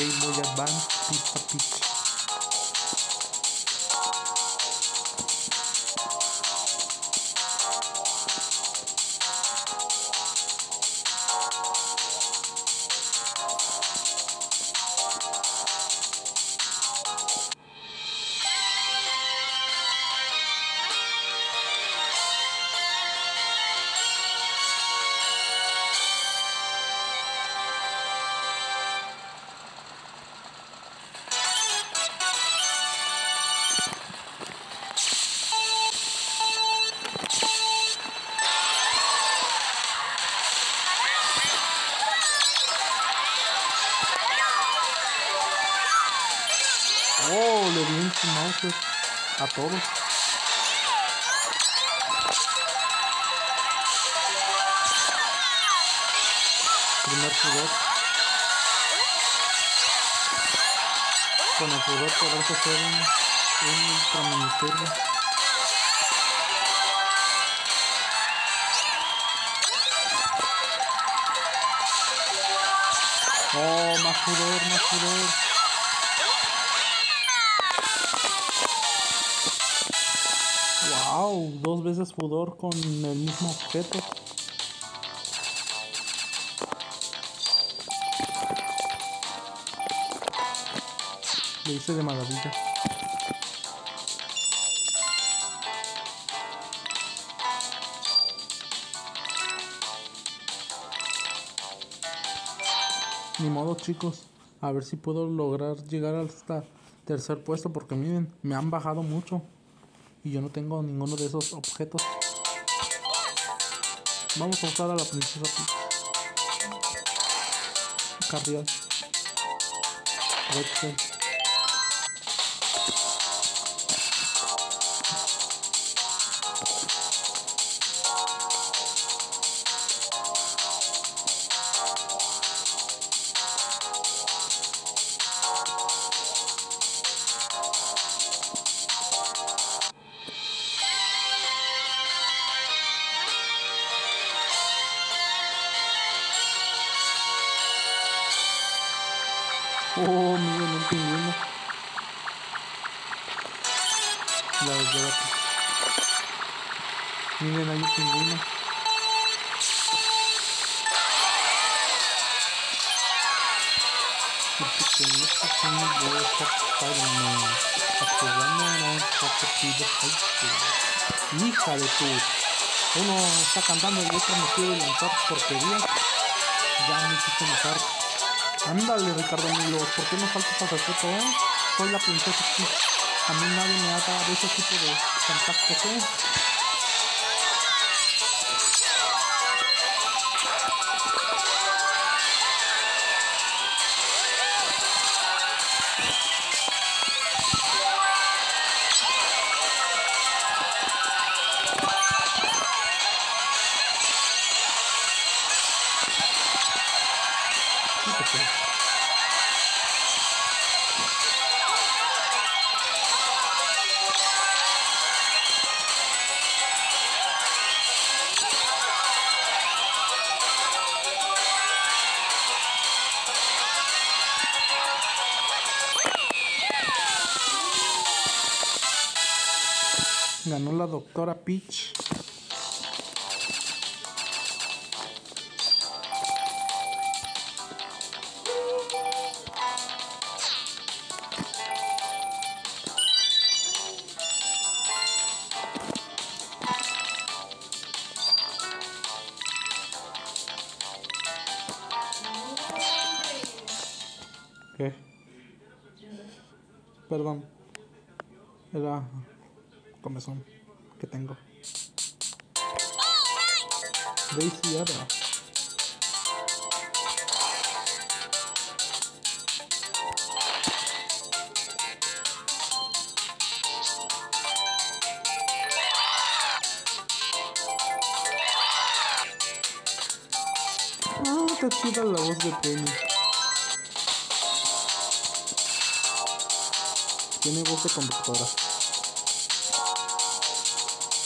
DJ muy advanced, pista pista. Oh, le di un mouse a todos. Primer sudor. Con el sudor podrás hacer un, un ultra. Oh, más sudor, más sudor. Wow, dos veces pudor con el mismo objeto. Lo hice de maravilla. Ni modo chicos, a ver si puedo lograr llegar hasta tercer puesto porque miren, me han bajado mucho y yo no tengo ninguno de esos objetos. Vamos a usar a la princesa Peach. Oh, miren un pingüino. La. Miren, hay un pingüino. Hija de tu. Uno está cantando y otro me quiere lanzar porquerías. Ya me hiciste. Ándale, Ricardo Milos, ¿por qué no faltas al respeto, eh? Soy la princesa Peach. A mí nadie me haga de ese tipo de contactos, eh. Ganó la doctora Peach. Perdón. Era comezón que tengo. Daisy Ada. Ah, está chida la voz de Penny. Tiene voz de conductora.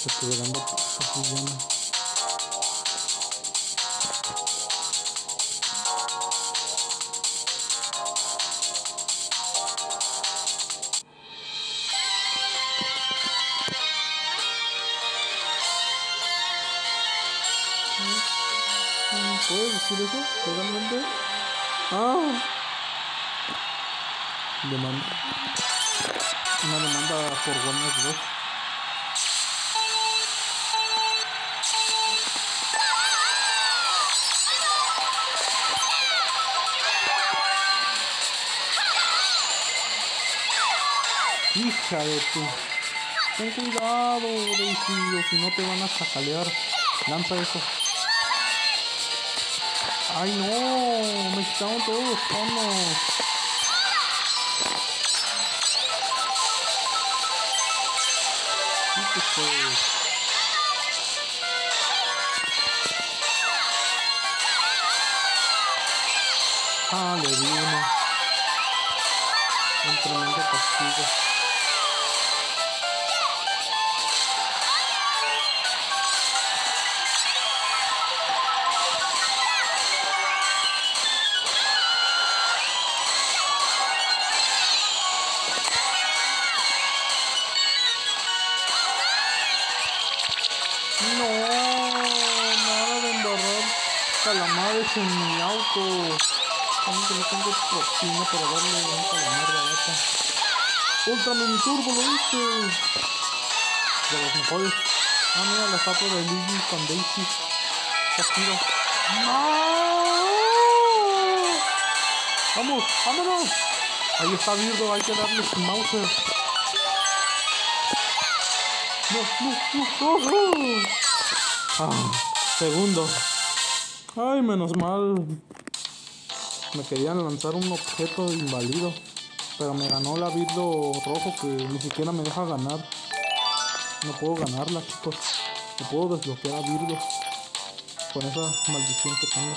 betul gambar sekian Oh, sudah tuh, kurang lampu. Oh, udah mantap. Mana mantap programnya tuh. Hija de tu. Ten cuidado, Daisy, o si no te van a sacalear. Lanza eso. Ay no, me quitaron todos los. Quítese. Ah, le di. Un tremendo castigo. En mi auto. También que no tengo propina para darle un calamar barata. Ultra mini turbo lo hice. De los mejores. Ah, mira la estatua de Lily con Daisy. Shakira. ¡No! Vamos, vámonos. Ahí está Virgo, hay que darle su Mauser. No, no, no, no, no. Ah, segundo. Ay, menos mal. Me querían lanzar un objeto inválido. Pero me ganó la Virgo rojo que ni siquiera me deja ganar. No puedo ganarla, chicos. No puedo desbloquear a Virgo. Con esa maldición que tengo.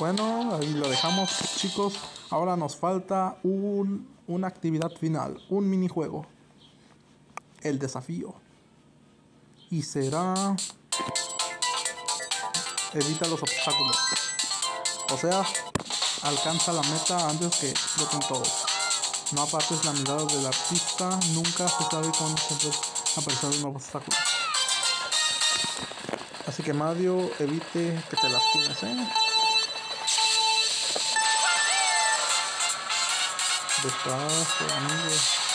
Bueno, ahí lo dejamos, chicos. Ahora nos falta un, una actividad final, un minijuego. El desafío. Y será... Evita los obstáculos. O sea, alcanza la meta antes que exploten todos. No apartes la mirada del artista, nunca se sabe cuándo aparecerá un nuevo obstáculo. Así que Mario, evite que te lastimes, ¿eh? Despacio, amigo.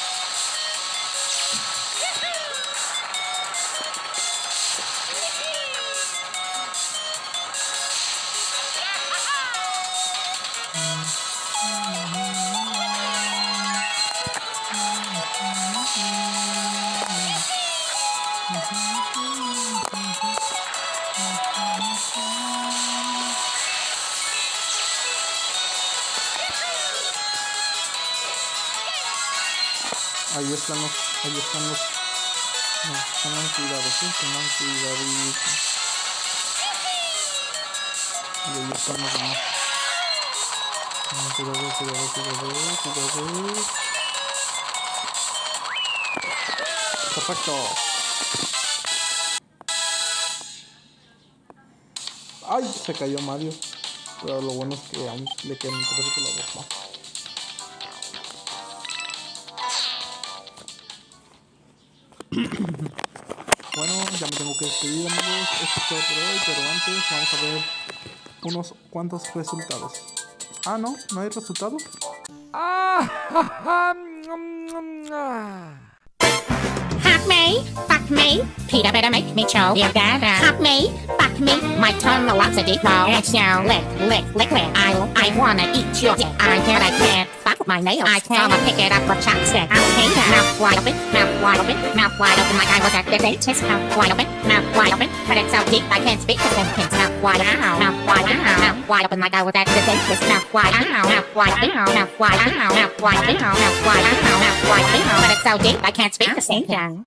Ahí están los, ahí están los, no, tengan cuidado, sí, tengan cuidadito. Y ahí están los demás. Cuidado, cuidado, cuidado, cuidado. Perfecto. Ay, se cayó Mario. Pero lo bueno es que aún le quedan un pedacito la boca. Bueno, ya me tengo que despedir amigos, esto es todo por hoy, pero antes vamos a ver unos cuantos resultados. Ah, no, no hay resultados. Me, fuck me. Peter better make me choke. You gotta. Fuck me, fuck me. My of deep roll. It's your lick, lick, lick, lick. I, I wanna eat your dick. I can't, I can't. My nails. I can't. Pick it up with chopstick. I'll take it. Mouth wide open, mouth wide open, mouth wide open like I was at the dentist. Mouth wide open, mouth wide open. But it's so deep I can't speak the sentence. Mouth wide open, mouth wide open, mouth wide open like I was at the dentist. Mouth wide open, mouth wide open, mouth wide open, mouth wide open, mouth wide open, mouth wide open. But it's so deep I can't speak the sentence.